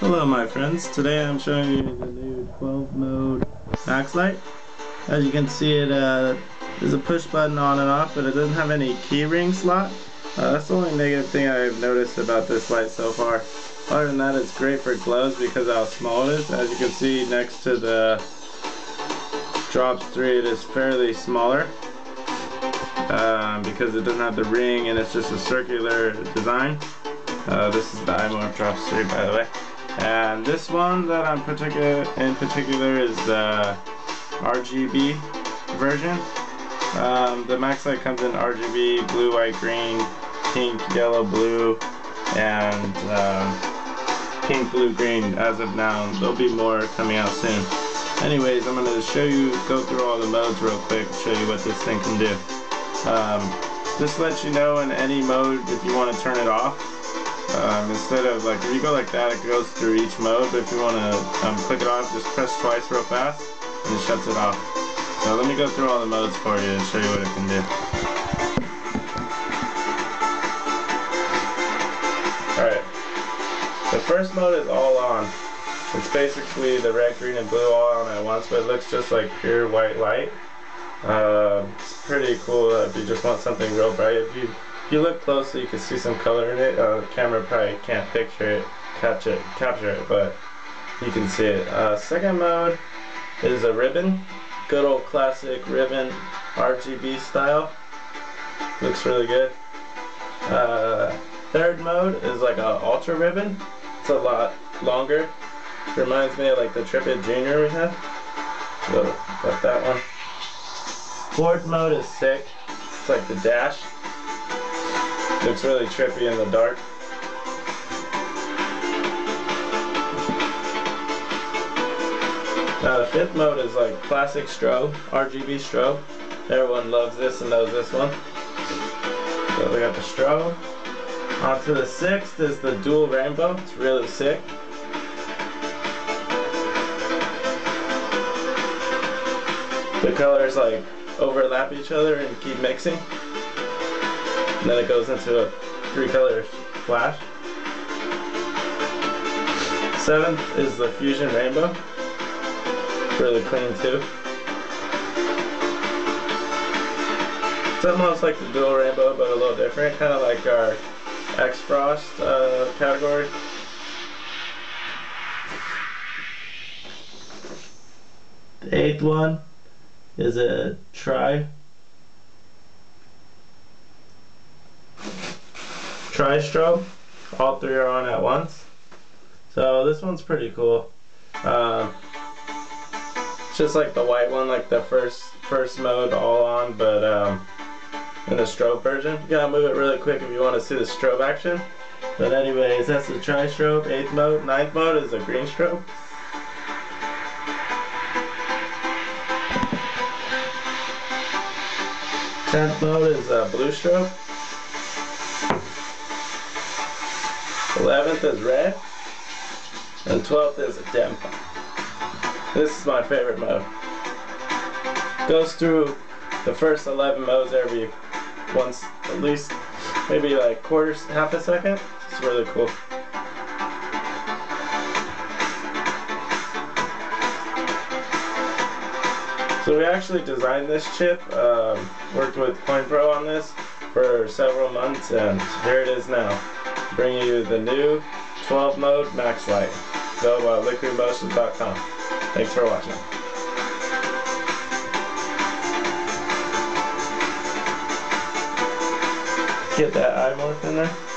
Hello my friends, today I'm showing you the new 12 mode max light. As you can see it uh, there's a push button on and off but it doesn't have any keyring slot. Uh, that's the only negative thing I've noticed about this light so far. Other than that it's great for gloves because how small it is. As you can see next to the Dropz 3 it is fairly smaller um, because it doesn't have the ring and it's just a circular design. Uh, this is the iMorph Dropz 3 by the way. And this one that I'm particular in particular is the RGB version. Um, the Maxlight comes in RGB, blue, white, green, pink, yellow, blue, and um, pink, blue, green as of now. There'll be more coming out soon. Anyways, I'm going to show you, go through all the modes real quick, show you what this thing can do. Um, just let you know in any mode if you want to turn it off. Um, instead of like, if you go like that, it goes through each mode, but if you want to um, click it off, just press twice real fast, and it shuts it off. So let me go through all the modes for you and show you what it can do. Alright, the first mode is all on. It's basically the red, green, and blue all on at once, but it looks just like pure white light. Uh, it's pretty cool if you just want something real bright. If you if you look closely, you can see some color in it. Uh, the camera probably can't picture it, catch it, capture it, but you can see it. Uh, second mode is a ribbon, good old classic ribbon RGB style. Looks really good. Uh, third mode is like a ultra ribbon. It's a lot longer. Reminds me of like the Tripit Junior we had. So got that one. Fourth mode is sick. It's like the dash. Looks really trippy in the dark. Now the fifth mode is like classic strobe, RGB strobe. Everyone loves this and knows this one. So we got the strobe. On to the sixth is the dual rainbow. It's really sick. The colors like overlap each other and keep mixing. And then it goes into a three color flash. Seventh is the Fusion Rainbow. Really clean too. It's almost like the dual rainbow, but a little different, kind of like our X-Frost uh, category. The eighth one is a tri tri-strobe. All three are on at once. So this one's pretty cool. Uh, just like the white one, like the first first mode all on, but um, in the strobe version. You gotta move it really quick if you want to see the strobe action. But anyways, that's the tri-strobe, 8th mode. Ninth mode is a green strobe. Tenth mode is a blue strobe. Eleventh is red. And twelfth is a dim. This is my favorite mode. Goes through the first 11 modes every once, at least maybe like quarters, half a second. It's really cool. So we actually designed this chip, um, worked with CoinPro on this for several months, and here it is now, bringing you the new 12 mode max light. Available at liquidemotions.com. Thanks for watching. Get that iMorph in there.